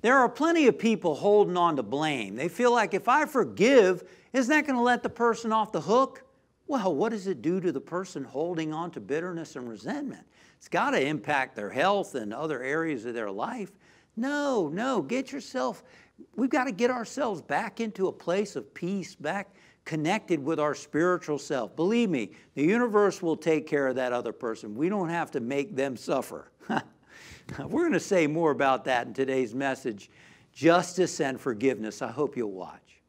There are plenty of people holding on to blame. They feel like if I forgive, isn't that going to let the person off the hook? Well, what does it do to the person holding on to bitterness and resentment? It's got to impact their health and other areas of their life. No, no, get yourself, we've got to get ourselves back into a place of peace, back connected with our spiritual self. Believe me, the universe will take care of that other person. We don't have to make them suffer. We're going to say more about that in today's message justice and forgiveness. I hope you'll watch.